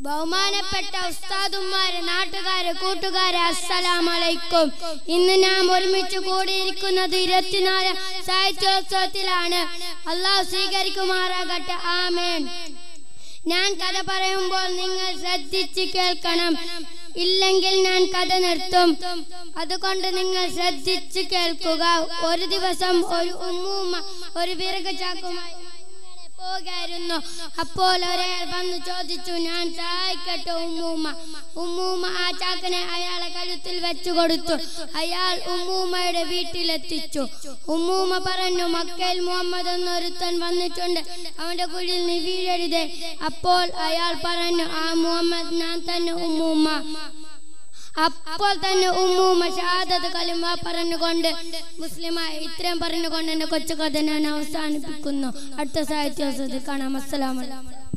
ബഹുമാനപ്പെട്ട ഉസ്താദുമാരെ നാട്ടുകാരെ കൂട്ടുകാരെ അസ്സലാമലൈക്കും ഇന്ന് നാം ഒരുമിച്ച് കൂടിയിരിക്കുന്നത് ഇരുപത്തിനാല് സാഹിത്യോത്സവത്തിലാണ്. അള്ളാഹു സ്വീകരിക്കുമാറാകട്ടെ. ആമേൻ. ഞാൻ കഥ പറയുമ്പോൾ നിങ്ങൾ ശ്രദ്ധിച്ച് കേൾക്കണം. ഇല്ലെങ്കിൽ ഞാൻ കഥ നിർത്തും. അതുകൊണ്ട് നിങ്ങൾ ശ്രദ്ധിച്ച് കേൾക്കുക. ഒരു ദിവസം ഒരു ഉമ്മൂമ്മ ഒരു വിറക് ചാക്കുമായി പോകായിരുന്നു. അപ്പോൾ ഒരാൾ വന്ന് ചോദിച്ചു ഞാൻ സഹായിക്കട്ടെ ഉമ്മൂമ്മ. ഉമ്മൂമ്മ ആ ചാക്കനെ അയാളെ കഴുത്തിൽ വെച്ചു കൊടുത്തു. അയാൾ ഉമ്മൂമ്മയുടെ വീട്ടിലെത്തിച്ചു. ഉമ്മൂമ്മ പറഞ്ഞു മക്കയിൽ മുഹമ്മദ് എന്നൊരുത്തൻ വന്നിട്ടുണ്ട്. അവന്റെ കുഴിയിൽ നീ വീഴരുതേ. അപ്പോൾ അയാൾ പറഞ്ഞു ആ മുഹമ്മദ് ഞാൻ തന്നെ ഉമ്മൂമ്മ. അപ്പോൾ തന്നെ ഉമ്മൂമ്മ ഷഹാദത്ത് കലിമ പറഞ്ഞുകൊണ്ട് മുസ്ലിമായ ഇത്രയും പറഞ്ഞുകൊണ്ട് എന്റെ കൊച്ചു കഥ ഞാൻ അവസാനിപ്പിക്കുന്നു. അടുത്ത സാഹിത്യോത്സവത്തിൽ കാണാം. അസ്സലാമലൈക്കും